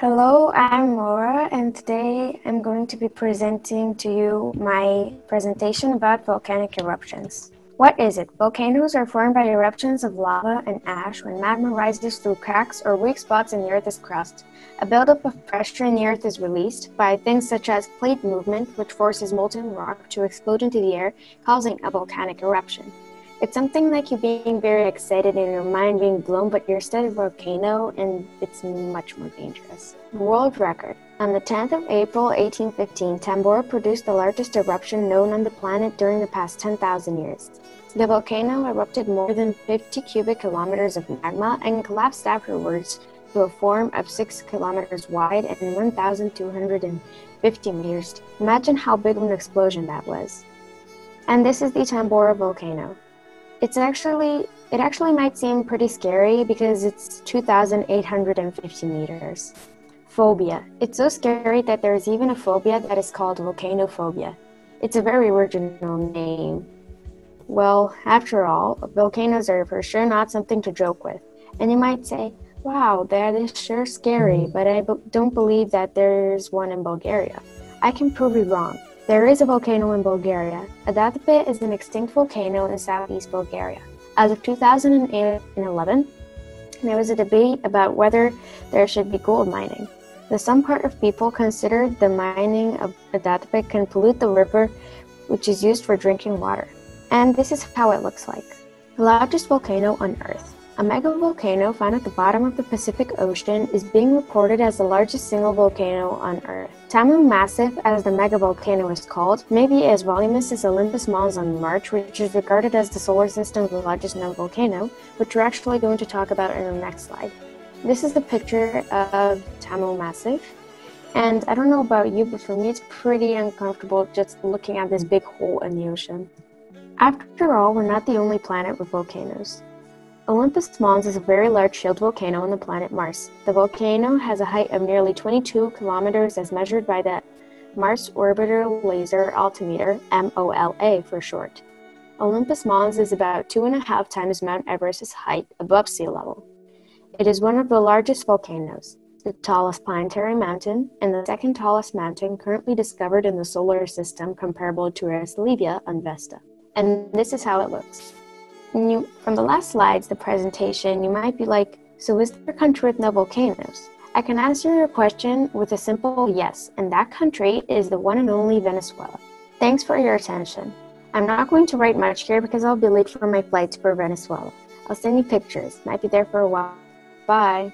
Hello, I'm Laura, and today I'm going to be presenting to you my presentation about volcanic eruptions. What is it? Volcanoes are formed by eruptions of lava and ash when magma rises through cracks or weak spots in the Earth's crust. A buildup of pressure in the Earth is released by things such as plate movement, which forces molten rock to explode into the air, causing a volcanic eruption. It's something like you being very excited and your mind being blown, but you're still a volcano and it's much more dangerous. World record. On the 10th of April 1815, Tambora produced the largest eruption known on the planet during the past 10,000 years. The volcano erupted more than 50 cubic kilometers of magma and collapsed afterwards to a form of 6 kilometers wide and 1,250 meters. Imagine how big of an explosion that was. And this is the Tambora volcano. It's actually it actually might seem pretty scary because it's 2,850 meters. Phobia. It's so scary that there's even a phobia that is called volcanophobia. It's a very original name. Well, after all, volcanoes are for sure not something to joke with. And you might say, wow, that is sure scary, but I don't believe that there's one in Bulgaria. I can prove you wrong. There is a volcano in Bulgaria. Adatapet is an extinct volcano in southeast Bulgaria. As of 2011, there was a debate about whether there should be gold mining. The some part of people considered the mining of Adatapet can pollute the river which is used for drinking water. And this is how it looks like. The largest volcano on Earth. A megavolcano found at the bottom of the Pacific Ocean is being reported as the largest single volcano on Earth. Tamu Massif, as the megavolcano is called, may be as voluminous as Olympus Mons on Mars, which is regarded as the solar system's largest known volcano, which we're actually going to talk about in the next slide. This is the picture of Tamu Massif. And I don't know about you, but for me it's pretty uncomfortable just looking at this big hole in the ocean. After all, we're not the only planet with volcanoes. Olympus Mons is a very large shield volcano on the planet Mars. The volcano has a height of nearly 22 kilometers as measured by the Mars Orbiter Laser Altimeter, MOLA for short. Olympus Mons is about two and a half times Mount Everest's height above sea level. It is one of the largest volcanoes, the tallest planetary mountain, and the second tallest mountain currently discovered in the solar system comparable to Rheasilvia on Vesta. And this is how it looks. You, from the last slides, the presentation, you might be like, so is there a country with no volcanoes? I can answer your question with a simple yes, and that country is the one and only Venezuela. Thanks for your attention. I'm not going to write much here because I'll be late for my flight for Venezuela. I'll send you pictures. Might be there for a while. Bye.